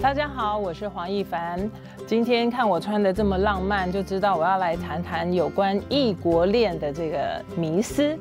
大家好，我是黄一凡。今天看我穿的这么浪漫，就知道我要来谈谈有关异国恋的这个迷思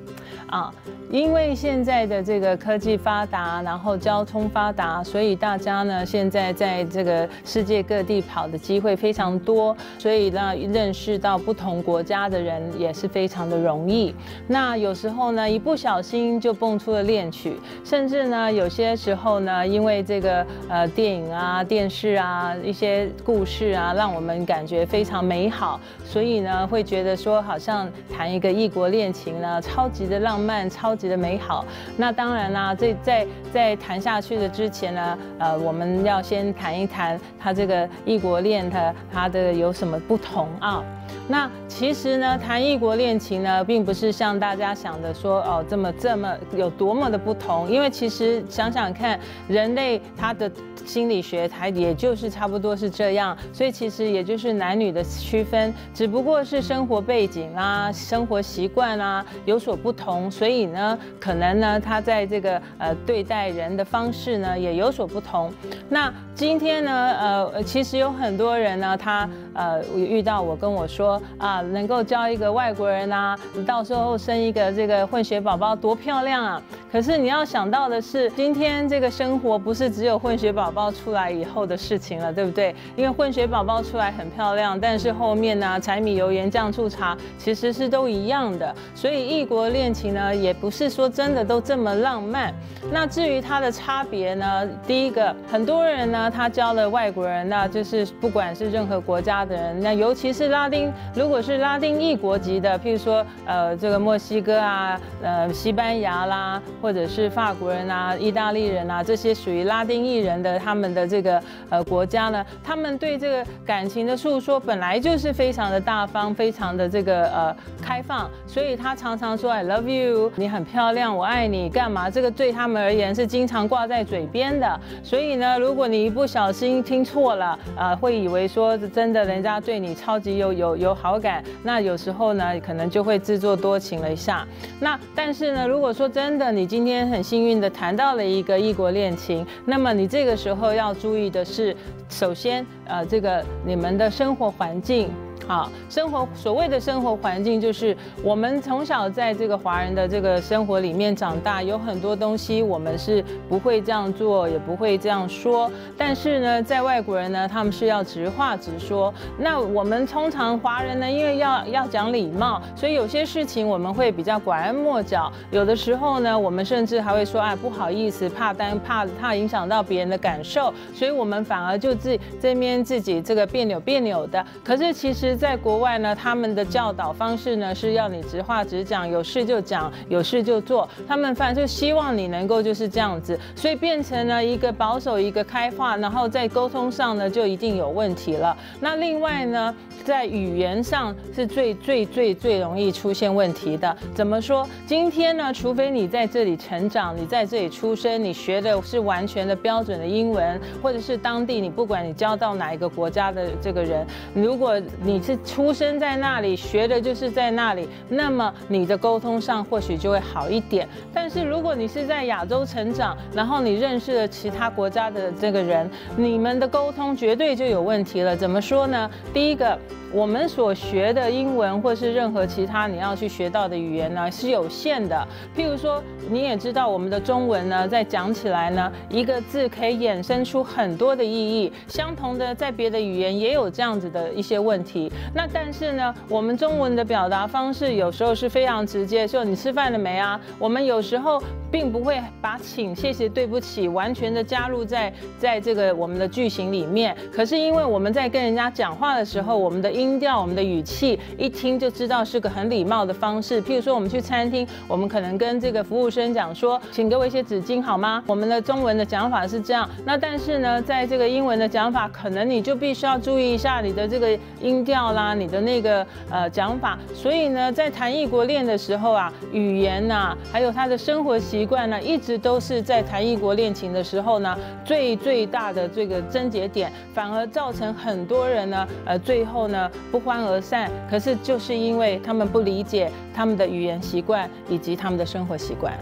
啊。因为现在的这个科技发达，然后交通发达，所以大家呢现在在这个世界各地跑的机会非常多，所以呢认识到不同国家的人也是非常的容易。那有时候呢一不小心就蹦出了恋曲，甚至呢有些时候呢因为这个呃电影啊、电视啊一些故事啊，让我们感觉非常美好，所以呢会觉得说好像谈一个异国恋情呢超级的浪漫，超。级的美好，那当然啦，在在在谈下去的之前呢，呃，我们要先谈一谈他这个异国恋，它它的有什么不同啊？那其实呢，谈异国恋情呢，并不是像大家想的说哦，这么这么有多么的不同，因为其实想想看，人类他的心理学还也就是差不多是这样，所以其实也就是男女的区分，只不过是生活背景啊、生活习惯啊有所不同，所以呢，可能呢，他在这个呃对待人的方式呢也有所不同。那今天呢，呃，其实有很多人呢，他呃遇到我跟我说。啊，能够交一个外国人啊，到时候生一个这个混血宝宝多漂亮啊！可是你要想到的是，今天这个生活不是只有混血宝宝出来以后的事情了，对不对？因为混血宝宝出来很漂亮，但是后面呢，柴米油盐酱醋茶其实是都一样的。所以异国恋情呢，也不是说真的都这么浪漫。那至于它的差别呢，第一个，很多人呢，他交了外国人，那就是不管是任何国家的人，那尤其是拉丁。如果是拉丁裔国籍的，譬如说，呃，这个墨西哥啊，呃，西班牙啦，或者是法国人啊、意大利人啊，这些属于拉丁裔人的，他们的这个呃国家呢，他们对这个感情的诉说本来就是非常的大方，非常的这个呃开放，所以他常常说 I love you，你很漂亮，我爱你，干嘛？这个对他们而言是经常挂在嘴边的。所以呢，如果你一不小心听错了，呃，会以为说真的，人家对你超级有有有。好感，那有时候呢，可能就会自作多情了一下。那但是呢，如果说真的，你今天很幸运的谈到了一个异国恋情，那么你这个时候要注意的是，首先，呃，这个你们的生活环境。好，生活所谓的生活环境，就是我们从小在这个华人的这个生活里面长大，有很多东西我们是不会这样做，也不会这样说。但是呢，在外国人呢，他们是要直话直说。那我们通常华人呢，因为要要讲礼貌，所以有些事情我们会比较拐弯抹角。有的时候呢，我们甚至还会说，哎，不好意思，怕担怕怕影响到别人的感受，所以我们反而就自这边自己这个别扭别扭的。可是其实。在国外呢，他们的教导方式呢是要你直话直讲，有事就讲，有事就做。他们反正就希望你能够就是这样子，所以变成了一个保守，一个开化，然后在沟通上呢就一定有问题了。那另外呢，在语言上是最最最最容易出现问题的。怎么说？今天呢，除非你在这里成长，你在这里出生，你学的是完全的标准的英文，或者是当地你不管你交到哪一个国家的这个人，如果你。是出生在那里，学的就是在那里，那么你的沟通上或许就会好一点。但是如果你是在亚洲成长，然后你认识了其他国家的这个人，你们的沟通绝对就有问题了。怎么说呢？第一个。我们所学的英文或是任何其他你要去学到的语言呢是有限的。譬如说，你也知道我们的中文呢，在讲起来呢，一个字可以衍生出很多的意义。相同的，在别的语言也有这样子的一些问题。那但是呢，我们中文的表达方式有时候是非常直接，说你吃饭了没啊？我们有时候并不会把请、谢谢、对不起完全的加入在在这个我们的句型里面。可是因为我们在跟人家讲话的时候，我们的音调，我们的语气，一听就知道是个很礼貌的方式。譬如说，我们去餐厅，我们可能跟这个服务生讲说：“请给我一些纸巾好吗？”我们的中文的讲法是这样。那但是呢，在这个英文的讲法，可能你就必须要注意一下你的这个音调啦，你的那个呃讲法。所以呢，在谈异国恋的时候啊，语言呐，还有他的生活习惯呢，一直都是在谈异国恋情的时候呢，最最大的这个症结点，反而造成很多人呢，呃，最后呢。不欢而散，可是就是因为他们不理解他们的语言习惯以及他们的生活习惯。